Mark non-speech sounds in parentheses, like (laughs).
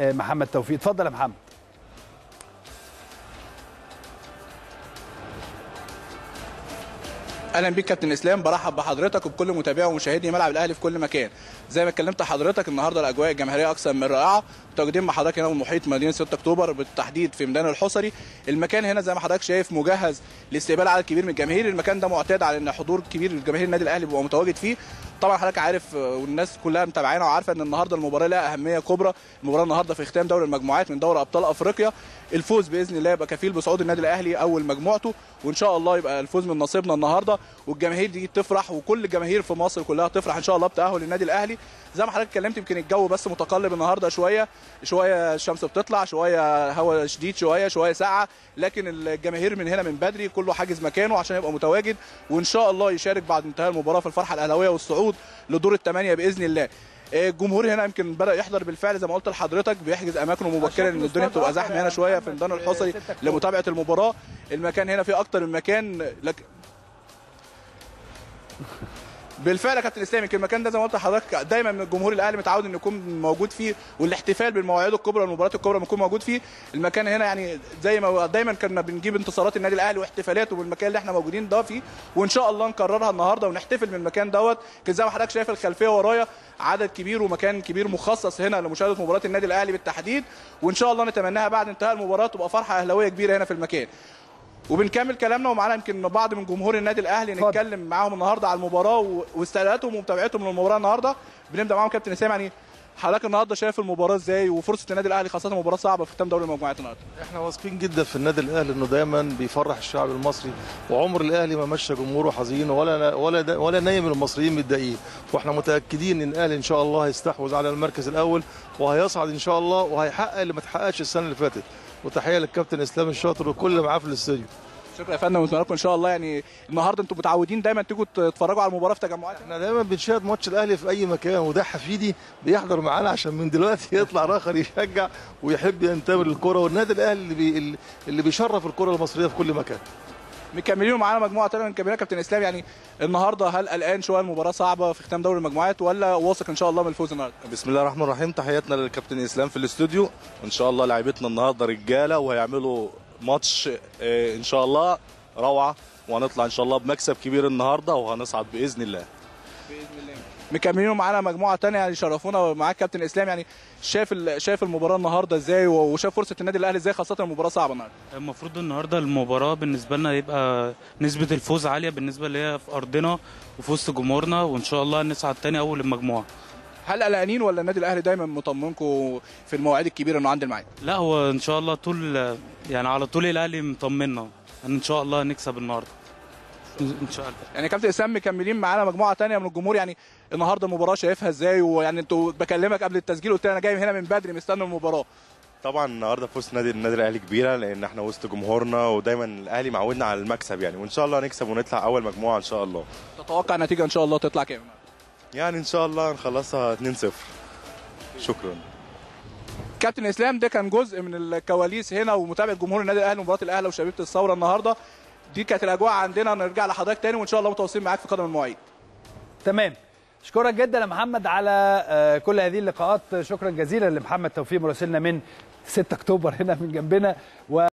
محمد توفيق. اتفضل يا محمد. أهلا بيك كابتن إسلام. برحب بحضرتك وبكل متابعي ومشاهدي ملعب الأهلي في كل مكان. زي ما اتكلمت حضرتك النهارده الأجواء الجماهيرية أكثر من رائعة. متواجدين مع حضرتك هنا من محيط مدينة 6 أكتوبر بالتحديد في ميدان الحصري. المكان هنا زي ما حضرتك شايف مجهز لاستقبال عدد كبير من الجماهير. المكان ده معتاد على إن حضور كبير لجماهير النادي الأهلي بيبقى متواجد فيه. طبعا حضرتك عارف والناس كلها متابعانا وعارفة إن النهارده المباراة لها أهمية كبرى. المباراة النهارده في ختام دوري المجموعات من دوري أبطال أفريقيا. الفوز بإذن الله يبقى كفيل بصعود النادي الأهلي أول مجموعته وإن شاء الله يبقى الفوز من نصيبنا النهارده. والجماهير دي تفرح وكل الجماهير في مصر كلها تفرح. إن شاء الله بتأهل النادي الأهلي. زي ما حضرتك اتكلمت يمكن الجو بس متقلب النهارده شوية. شوية الشمس بتطلع شوية هواء شديد شوية شوية ساقعة. لكن الجماهير من هنا من بدري كله حاجز مكانه عشان يبقى متواجد. وإن شاء الله يشارك بعد انتهاء المباراة في الفرحة الأهلاوية والصعود. لدور الثمانيه بإذن الله. الجمهور هنا يمكن بدأ يحضر بالفعل زي ما قلت لحضرتك بيحجز أماكنه مبكرا إن الدنيا بتبقى زحمة هنا شوية في ميدان الحصري لمتابعة المباراة. المكان هنا فيه أكتر من مكان لك بالفعل يا كابتن اسلام يمكن المكان ده زي ما قلت لحضرتك دايما من الجمهور الاهلي متعود إنه يكون موجود فيه والاحتفال بالمواعيد الكبرى والمباريات الكبرى بيكون موجود فيه المكان هنا يعني زي ما دايما كنا بنجيب انتصارات النادي الأهلي واحتفالاته بالمكان اللي إحنا موجودين ده فيه وإن شاء الله نكررها النهارده ونحتفل من المكان دوت كان زي ما حضرتك شايف الخلفية ورايا عدد كبير ومكان كبير مخصص هنا لمشاهدة مباراة النادي الأهلي بالتحديد وإن شاء الله نتمناها بعد انتهاء المباراة تبقى فرحة أهلاوية كبيرة هنا في المكان. وبنكمل كلامنا ومعانا يمكن بعض من جمهور النادي الأهلي فضل. نتكلم معاهم النهارده على المباراة واستعداداتهم ومتابعتهم للمباراة النهارده بنبدأ معاهم كابتن اسامه يعني حضرتك النهارده شايف المباراه إزاي؟ وفرصة النادي الأهلي خاصة مباراة صعبة في ختام دوري المجموعات النهارده. إحنا واثقين جدا في النادي الأهلي إنه دايما بيفرح الشعب المصري وعمر الأهلي ما مشى جمهوره حزين ولا ولا ولا نايم المصريين متضايقين. وإحنا متأكدين إن الأهلي إن شاء الله هيستحوذ على المركز الأول وهيصعد إن شاء الله وهيحقق اللي ما اتحققش السنة اللي فاتت. وتحية للكابتن إسلام الشاطر وكل اللي معاه في الاستوديو. شكرا يا فندم ونتمنى لكم إن شاء الله يعني النهارده أنتم متعودين دايما تيجوا تتفرجوا على المباراة في تجمعات. إحنا دايما بنشاهد ماتش الأهلي في أي مكان وده حفيدي بيحضر معانا عشان من دلوقتي (laughs) يطلع راخر يشجع ويحب ينتمي للكره والنادي الأهلي اللي بي اللي بيشرف الكره المصرية في كل مكان. مكملين معانا مجموعة ثانية من كابتن كابتن إسلام. يعني النهارده هل قلقان شوية المباراه صعبة في ختام دوري المجموعات ولا واثق إن شاء الله من الفوز النهارده؟ بسم الله الرحمن الرحيم تحياتنا للكابتن إسلام في الاستوديو ان شاء الله لاعيبتنا النهارده رجالة وهيعملوا ماتش إن شاء الله روعة وهنطلع إن شاء الله بمكسب كبير النهارده وهنصعد بإذن الله. باذن الله مكملين معانا مجموعة ثانية يعني شرفونا معاك كابتن إسلام يعني شايف شايف المباراة النهارده إزاي وشايف فرصة النادي الأهلي إزاي خاصة المباراة صعبة النهارده؟ المفروض النهارده المباراة بالنسبة لنا يبقى نسبة الفوز عالية بالنسبة اللي هي في أرضنا وفي وسط جمهورنا وإن شاء الله نصعد تاني أول المجموعة. هل قلقانين ولا النادي الأهلي دايما مطمنكم في المواعيد الكبيرة إنه عند الميعاد؟ لا هو إن شاء الله طول يعني على طول الأهلي مطمنا إن شاء الله نكسب النهارده. إن شاء الله. يعني كابتن إسلام مكملين معانا مجموعة ثانية من الجمهور. يعني النهارده المباراه شايفها إزاي؟ ويعني أنتوا بكلمك قبل التسجيل قلت أنا جاي هنا من بدري مستني المباراة. طبعا النهارده فوز نادي النادي الأهلي كبيرة لأن إحنا وسط جمهورنا ودايما الأهلي معودنا على المكسب. يعني وإن شاء الله نكسب ونطلع أول مجموعة إن شاء الله. تتوقع النتيجة إن شاء الله تطلع كام؟ يعني إن شاء الله نخلصها 2-0 شكرا. كابتن إسلام ده كان جزء من الكواليس هنا ومتابعه جمهور النادي الأهلي ومباراه الأهلي وشبيبة الثورة النهارده. دي كانت الأجواء عندنا. نرجع لحضرتك تاني وإن شاء الله متواصلين معاك في قدم المواعيد. تمام. اشكرك جدا يا محمد على كل هذه اللقاءات. شكرا جزيلا لمحمد توفيق مراسلنا من 6 أكتوبر هنا من جنبنا. و